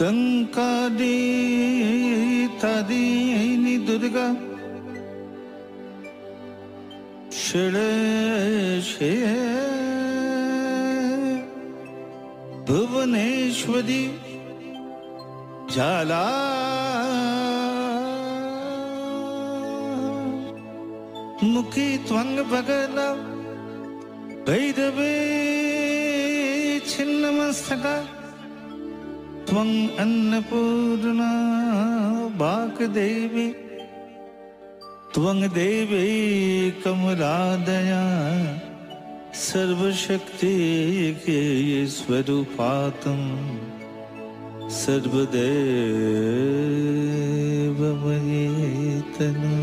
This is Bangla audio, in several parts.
ङ्कादीतादीनि दुर्गा। शिल भुवनेश्वरी जाला। मुखी त्वङ्गभगन भैरवे छिन्नमस्तका त्वं अन्नपूर्णा वाग्देवी त्वं देवी कमलादया सर्वशक्ति के स्वरूपातं सर्वदेवमयेतनु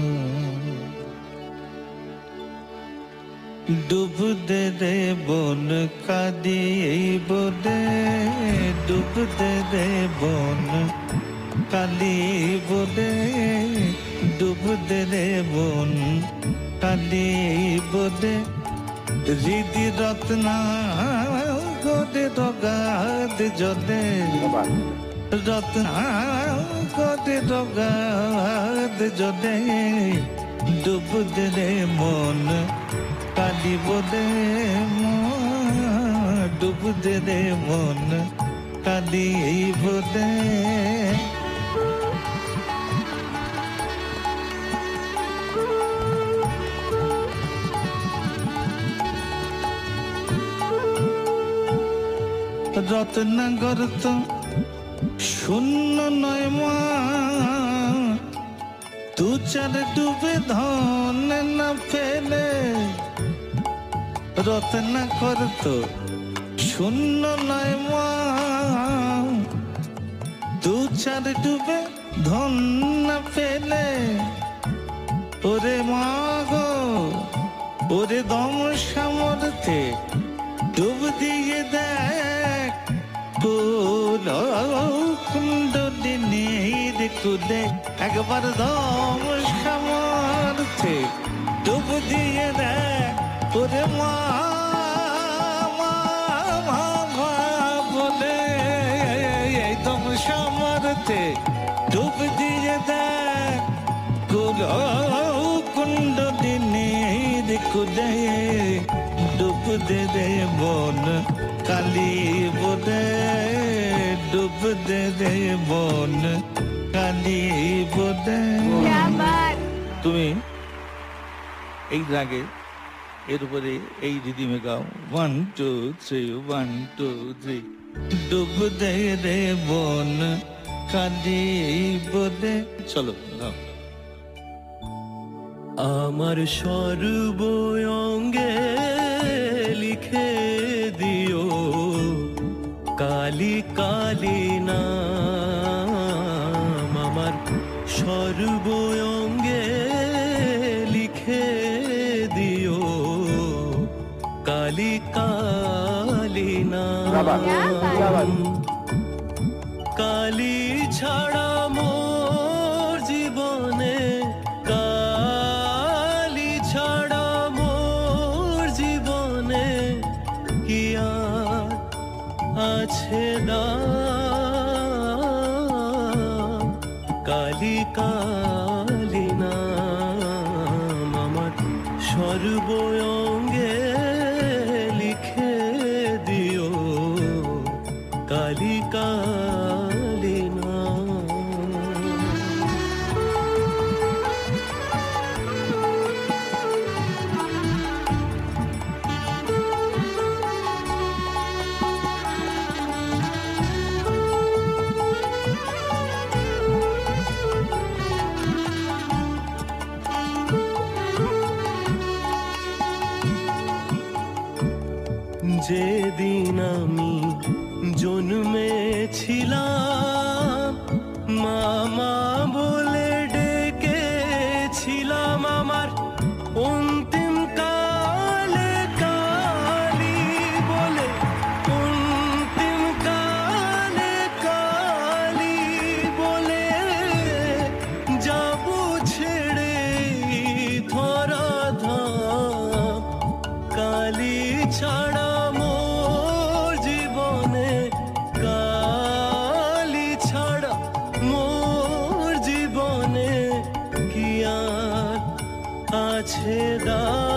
ডুব দে দে বন কাদি বোদে ডুব দে বন। কালি বোদে ডুব দে বন। কালি বোদে হৃদি রত্না গোদে রগাদ যদে রত্না গোদে রগাদ যদে ডুব দে দে মন কালিব দে ডুব দে দে মন। কালিব দে রত্নগর তো শূন্য নয় মা দু চার ডুবে ধন না ফেলে। রত্না তো শূন্য নয় মা দু চার ডুবে ধন না পেলে। ওরে মা গো ওরে দম সামর্থে ডুব দিয়ে দেখ। কুন্ড দিনের কুদে একবার দম সামর্থে ডুব দিয়ে দেখ। ওরে মা, সামর্থে ডুব দিয়ে দেখ কুল কুণ্ড দিনের কুদে ডুব দে দে বন কালি বোদে ডুব দে দে বন কালি বোদে क्या बात তুমি এই রাগে এর উপরে এই রিদিমে গাও one two three one two three ডুব দে রে বন কালি বোদে চলো আমার সর্ব অঙ্গে লিখে দিও, কালি কালি নাম। আমার সর্ব অঙ্গে লিখে দিও, কালি কালি নাম। আছে না কালি জন্মেছিলাম মামা বলে ডেকেছিলাম আমার অন্তিম কালে কালি বলে, অন্তিম কালে কালি বলে, যাব ছেড়ে ধরা ধাম কালি ছাড়া কাছে